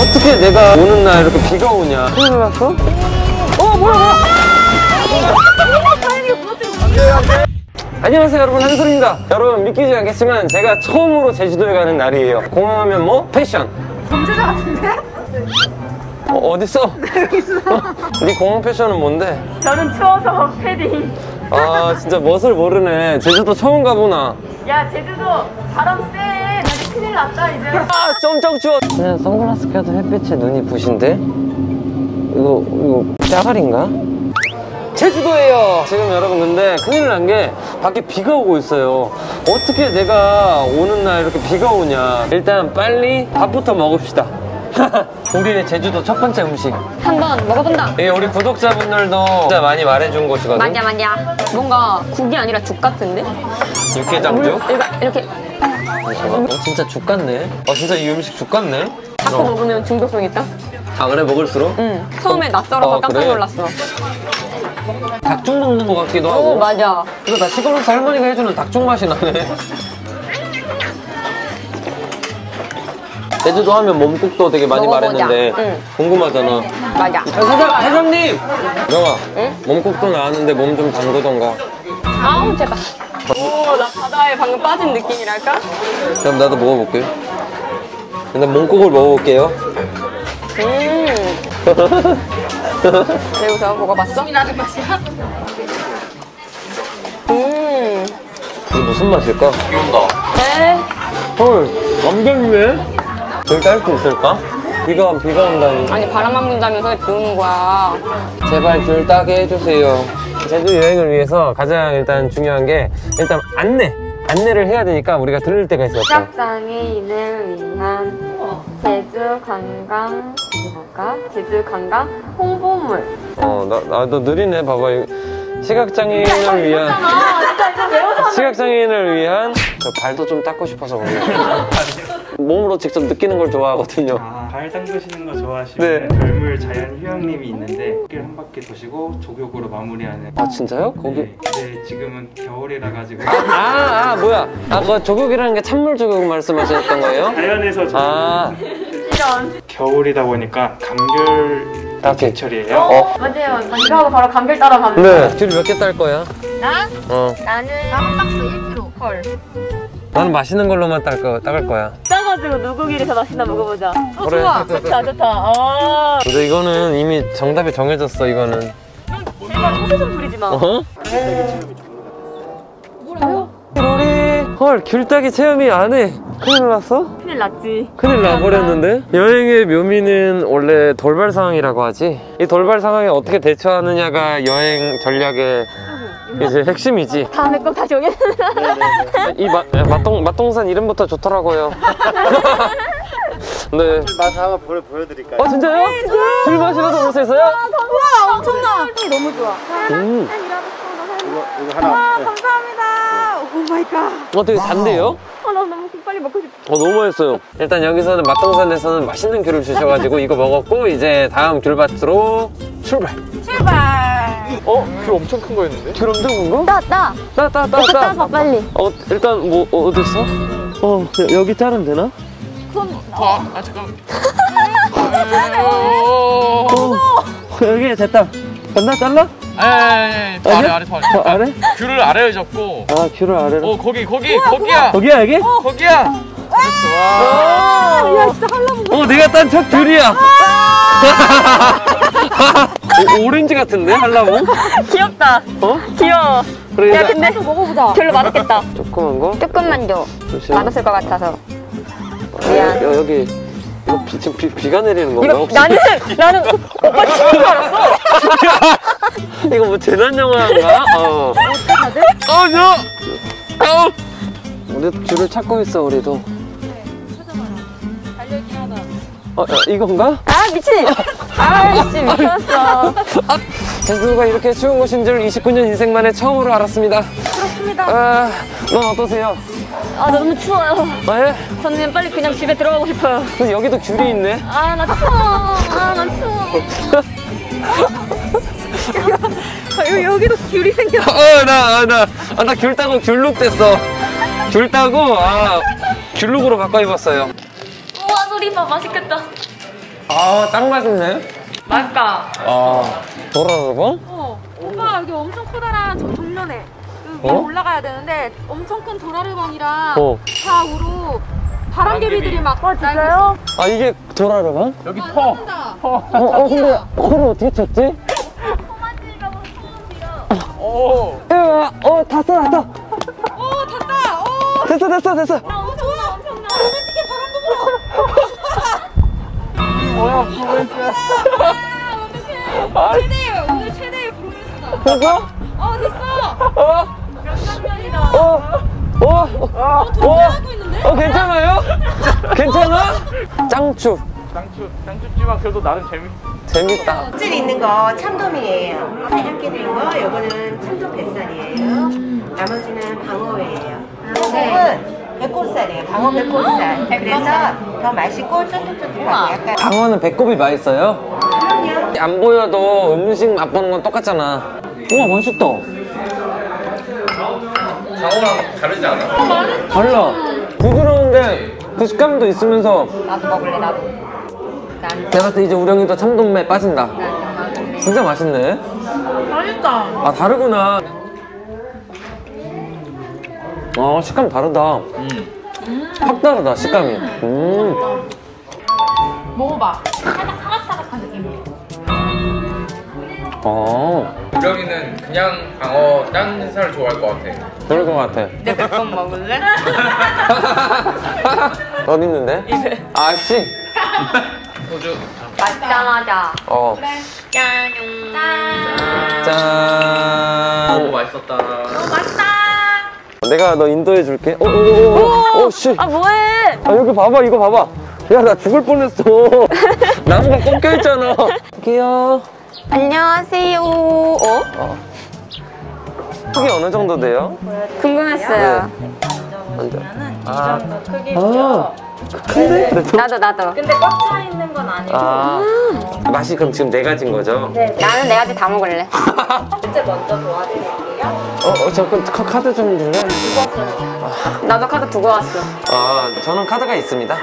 어떻게 내가 오는 날 이렇게 비가 오냐? 큰일 났어? 어, 뭐야, 뭐야? 안녕하세요 여러분 한솔입니다 여러분 믿기지 않겠지만 제가 처음으로 제주도에 가는 날이에요 공항하면 뭐? 패션 범죄자 같은데? 어, 어딨어? 여기 있어. 네 공항 패션은 뭔데? 저는 추워서 패딩. 아 진짜 멋을 모르네 제주도 처음 가보나 야, 제주도 바람 세. 큰일 났다, 이제. 아 점점 추워 그냥 선글라스 껴도 햇빛에 눈이 부신데? 이거 이거 짜갈인가? 제주도예요 지금 여러분 근데 큰일 난 게 밖에 비가 오고 있어요 어떻게 내가 오는 날 이렇게 비가 오냐 일단 빨리 밥부터 먹읍시다 우리의 제주도 첫 번째 음식 한번 먹어본다. 이 우리 구독자분들도 진짜 많이 말해준 곳이거든 맞아 맞아. 뭔가 국이 아니라 죽 같은데? 육개장죽? 이거 어, 진짜 죽 같네 어 진짜 이 음식 죽 같네 자꾸 어. 먹으면 중독성 있다. 아 그래 먹을수록? 응. 처음에 낯설어서 아, 깜짝 그래? 놀랐어. 닭죽 먹는 것 같기도 하고 오 맞아. 이거 나 시골에서 할머니가 해주는 닭죽 맛이 나네. 제주도 하면 몸국도 되게 많이 먹어보자. 말했는데 응. 궁금하잖아. 맞아. 야, 사장, 사장님! 명아, 응? 몸국도 나왔는데 몸 좀 담그던가. 아우 제발. 오 나 바다에 방금 빠진 느낌이랄까? 그럼 나도 먹어볼게. 일단 몸국을 먹어볼게요. 음. 매우서 먹어봤어? 나는 맛이야. 음. 이게 무슨 맛일까? 비 온다. 에? 헐, 완벽해? 저기 딸수 있을까? 비가, 비가 온다니. 아니 바람만 분다면서 비 오는 거야. 제발 귤 따게 해주세요. 제주 여행을 위해서 가장 일단 중요한 게 일단 안내. 안내를 해야 되니까 우리가 들을 때가 있어요. 시각장애인을 위한 제주 관광 뭐가 제주 관광 홍보물. 어, 나, 나도 느리네. 봐봐. 이 시각장애인을 위한, 시각장애인을 위한 저 발도 좀 닦고 싶어서 그래요. 몸으로 직접 느끼는 걸 좋아하거든요. 아, 발 담그시는 거 좋아하시면 네. 별물 자연 휴양림이 있는데 거기를 한 바퀴 도시고 조격으로 마무리하는 아, 진짜요? 거기. 네, 근데 지금은 겨울이라 가지고 아, 아, 뭐야. 아, 그 조격이라는 게 찬물 조격 말씀하셨던 거예요? 자연에서 조격 아, 겨울이다 보니까 감귤 딱히. 제철이에요 어? 맞아요. 이거 하고 바로 감귤 따러 가면 네. 귤몇개 딸 거야? 나? 어. 나는 한 박스 1kg. 헐. 나는 맛있는 걸로만 딸 거, 따갈 거야. 따가지고 누구끼리 더 맛있나 먹어보자. 어, 그래. 좋아. 좋다, 좋다. 아. 근데 이거는 이미 정답이 정해졌어, 이거는. 제발 소세 좀 부리지 마. 어? 뭐라요? 헐, 귤 따기 체험이 안 해. 큰일 났어? 큰일 났지. 큰일 나버렸는데? 여행의 묘미는 원래 돌발 상황이라고 하지. 이 돌발 상황에 어떻게 대처하느냐가 여행 전략의 이제 핵심이지. 다음에 꼭 다시 오겠습니다. 이 마, 맛동, 맛동산 이름부터 좋더라고요. 네. 맛을 한번 보여, 보여드릴까요? 어, 진짜요? 귤 마시러서 올수 있어요? 우와, 엄청나. 너무 좋아. 음. 이거, 이거 하나. 네. 감사합니다. oh my God. 어, 되게 단데요? 아, 나 너무 빨리 먹고 싶어. 어, 너무 맛있어요. 일단 여기서는 맛동산에서는 맛있는 귤을 주셔가지고 이거 먹었고, 이제 다음 귤밭으로 출발. 출발. 어? 귤 엄청 큰 거였는데? 귤 엄청 큰 거? 따, 따. 따, 따, 따, 따. 따봐, 빨리. 어, 일단 뭐, 어, 어딨어? 어, 여- 여기 자르면 되나? 어, 여기 됐다. 됐나? 잘라? 아니, 아니, 아니, 아래, 아래, 아래. 어, 아래? 귤을 아래에 접고. 아, 귤을 아래로. 어, 거기, 거기, 거기야, 거기야, 여기? 거기야. 야, 진짜 한라봉. 어, 내가 딴 첫 귤이야. 오, 오렌지 같은데, 한라봉? 귀엽다. 어? 귀여워. 그래, 야, 근데 먹어보자. 별로 맛없겠다. 조그만 거? 조금만 줘. 조심. 맛없을 것 같아서. 미안. 여, 여기. 이거 비, 지금 비, 비가 내리는 건가? 이거 혹시? 나는 나는 오빠 치는 줄 알았어. 이거 뭐 재난 영화인가? 어. 어, 저! 어! 우리 귤을 찾고 있어, 우리도. 어, 야, 이건가? 아 미친. 아 미친 미쳤어. 제주도가 이렇게 추운 곳인 줄 29년 인생 만에 처음으로 알았습니다. 그렇습니다. 아, 넌 어떠세요? 아, 너무 추워요. 아, 예? 저는 빨리 그냥 집에 들어가고 싶어요. 근데 여기도 귤이 있네. 아, 나 추워. 아, 나 추워. 아, 여기, 여기도 귤이 생겨. 어, 나, 아, 나, 아, 나 귤 따고 귤룩 됐어. 귤 따고, 아, 귤룩으로 바꿔 입었어요. 우와, 소리 봐. 맛있겠다. 아, 짱 맛있네. 맛있다. 아, 도라르방? 어, 오빠 여기 엄청 커다란 저 정면에 그 위로 어? 올라가야 되는데 엄청 큰 도라르방이랑 어. 좌우로 바람개비들이 막 아, 진짜요? 아, 이게 도라르방? 여기 퍼. 어, 어, 근데 코를 어떻게 쳤지? 오. 으아, 어, 다 써, 다 써. 오 닿다! 오! 됐어, 됐어, 됐어. 아, 엄청나 엄청나 어떻게 바람도 불어 뭐야, 프로벤스. 아 어떡해 최대 오늘 최대의 브로맨스다 됐어? 어 됐어 어? 명장면이다 어? 어? 어? 동의하고 있는데? 어, 괜찮아요? 괜찮아? 짱추. 장추 장추지만 그래도 나름 재밌. 재밌다. 껍질 있는 거 참돔이에요. 하얗게 된 거, 요거는 참돔 뱃살이에요. 나머지는 방어회예요. 참돔은 백골살이에요. 방어 백골살. 그래서 더 맛있고 쫀득쫀득하고 약간 방어는 배꼽이 맛있어요? 그럼요. 안 보여도 음식 맛보는 건 똑같잖아. 우와, 맛있다. 장어랑 다르지 않아? 달라. 부드러운데 그 식감도 있으면서 나도 먹을래, 나도. 내가 봤을 때 이제 우령이도 참돔에 빠진다. 진짜 맛있네. 맛있다 아, 다르구나. 아, 식감 다르다. 음. 확 다르다, 식감이. 음. 먹어봐 살짝 사각사각한 느낌이야 아, 우령이는 그냥 방어 짠 살을 좋아할 것 같아. 그럴 것 같아. 내 백번 먹을래? 어디 있는데? 아, 씨. 소주. 맛있자마자. 어. 짠. 짠. 오 맛있었다. 내가 너 인도해 줄게. 어, 어, 어, 어, 어, 씨. 아, 뭐해? 아, 여기 봐봐, 이거 봐봐. 야, 나 죽을 뻔했어. 나무가 꺾여 있잖아. 여기요. 안녕하세요. 어? 크기 어느 정도 돼요? 궁금했어요. 안 돼. 아, 아, 그래도? 나도, 나도. 근데 꽉 차 있는 건 아니고 아, 맛이 그럼 지금 네 가지인 거죠? 나는 네 가지 다 먹을래. 번째 먼저 도와드릴게요 어, 어, 저 그, 카- 카드 좀 줄래? 나도 카드 두고 왔어. 아, 저는 카드가 있습니다.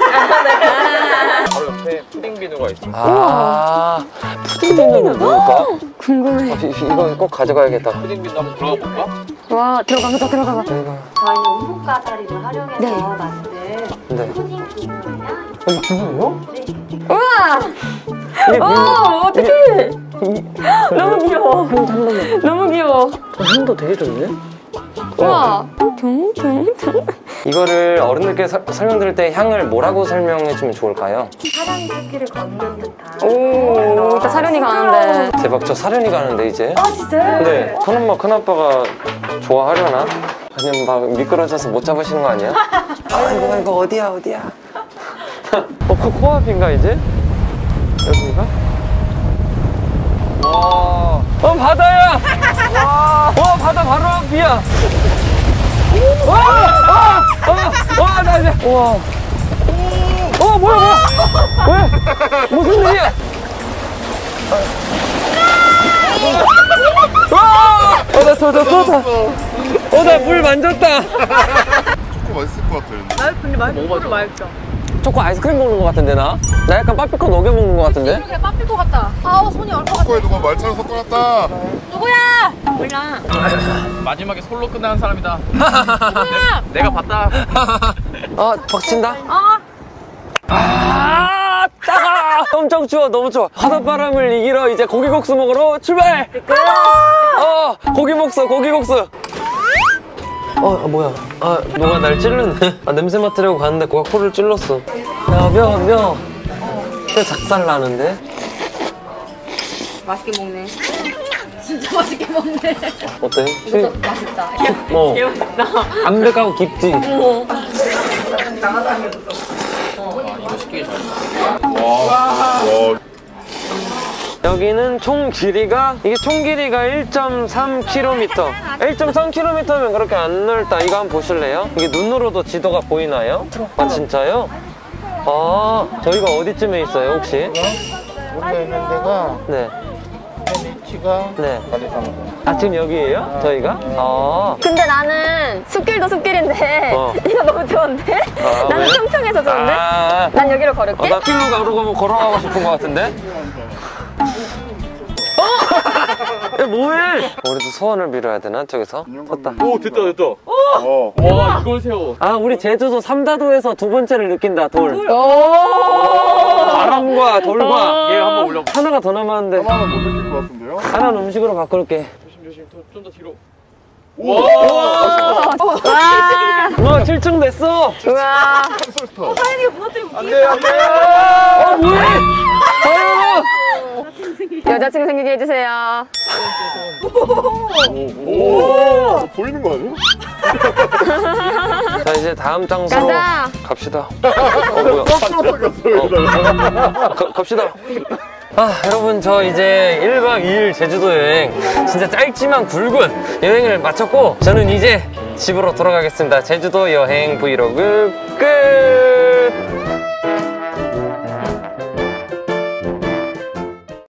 바로 옆에 푸딩 비누가 있어. 아, 푸딩 비누는 뭘까? 궁금해. 아, 이- 이거 꼭 가져가야겠다. 푸딩 비누 한번 들어가 볼까? 와, 들어가 보자, 들어가 봐. 저희가, 저희는 우뭇가사리를 활용해서 네. 만든 네. 어, 이거 비누예요? 우와! 이게 어, 어떡해! 너무 귀여워. 향도 한 번만. 너무 귀여워. 어, 향도 되게 좋네. 우와. 둥둥둥. 이거를 어른들께 서- 설명드릴 때 향을 뭐라고 설명해주면 좋을까요? 사랑의 새끼를 걷는 듯한 오, 일단 사련이 가는데. 대박, 저 사련이 가는데, 이제. 아 진짜요? 근데 큰엄마, 큰아빠가 좋아하려나? 아니면 막 미끄러져서 못 잡으시는 거 아니야? 아, 이거, 이거 어디야, 어디야? 어, 코, 코앞인가, 이제? 여기가? 와. 어, 바다야! 와. 와, 바다 바로 앞이야! 와! 와! 와! 와, 나 이제. 와. 어, 뭐야, 뭐야! 왜? 무슨 일이야? 와! 어, 나 저, 저, 쏟아. 어, 나물 만졌다. 초코 맛있을 것 같아요. 초코 아이스크림 먹는 것 같은데, 나? 나 약간 빠삐코 녹여 먹는 것 같은데? 그냥 빠질 것 같다 아우 손이 얼것 같아 초코에 누가 말차를 섞어놨다. 누구야? 몰라. 마지막에 솔로 끝나는 사람이다. 내가 봤다. 어, 벅친다? 어? 아, 따가! 엄청 추워, 너무 추워. 바닷바람을 이기러 이제 고기국수 먹으러 출발! 어, 고기국수, 고기국수. 어, 아, 뭐야. 아, 뭐가 날 찔르네. 아, 냄새 맡으려고 갔는데 뭐가 코를 찔렀어. 야, 며, 며. 뼈 작살 나는데? 맛있게 먹네. 진짜 맛있게 먹네 어때? 실- 맛있다. 어, 맛있다. 담백하고 깊지? 이 거 시키기 전. 와. 여기는 총 길이가 이게 총 길이가 1.3km 1.3km면 그렇게 안 넓다 이거 한번 보실래요? 이게 눈으로도 지도가 보이나요? 아 진짜요? 아 저희가 어디쯤에 있어요 혹시? 우리가 있는 데가 네 위치가 네. 가리사무소. 아, 지금 여기에요? 저희가? 아. 근데 나는 숲길도 숲길인데 어. 이거 너무 좋은데? 아, 나는 왜? 평평해서 좋은데? 아. 난 여기로 걸을게. 어, 나 길로 가고 걸어가고 싶은 것 같은데? 어? 야, 뭐해? 우리도 소원을 빌어야 되나? 저기서? 섰다. 오, 됐다, 됐다. 어. 와 이걸 세워. 아, 우리 제주도 삼다도에서 두 번째를 느낀다, 돌. 오! 바람과 돌과. 얘 한번 올려. 하나가 더 남았는데. 하나는 못 느낄 것 같은데요? 하나는 음식으로 바꿀게. 좀더 뒤로. 와, 7층 됐어! 우와. 콘솔스터. 안 돼, 안 돼! 어, 뭐해! 자연아! 여자친구 생기게 해주세요. 오, 보이는 거 아니야? 자, 이제 다음 장소로 가자. 갑시다. 어, 뭐야? 들어갔어요. 가, 갑시다. 아, 여러분, 저 이제 1박 2일 제주도 여행, 진짜 짧지만 굵은 여행을 마쳤고, 저는 이제 집으로 돌아가겠습니다. 제주도 여행 브이로그 끝!